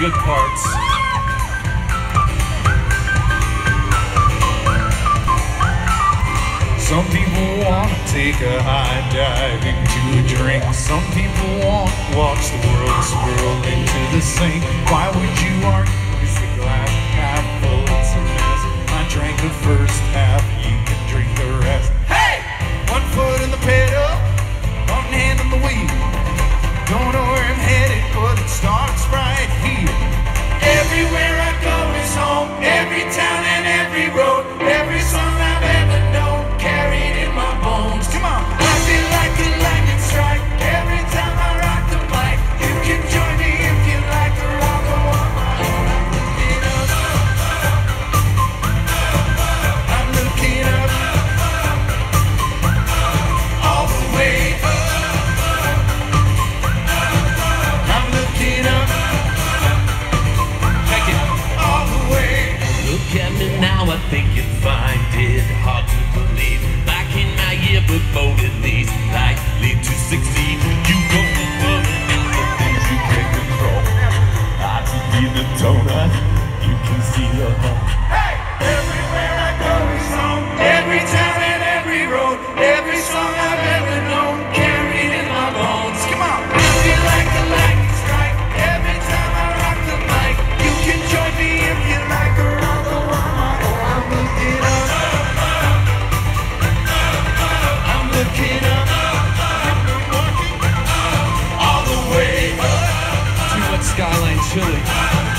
good parts. Some people want to take a high dive into a drink. Some people want to watch the world swirl into the sink. Why would you me now, I think you'd find it hard to believe. Back in my year, but voted least likely to succeed. You go and worry the things you can control. I can be the donut, you can see the heart. Wild.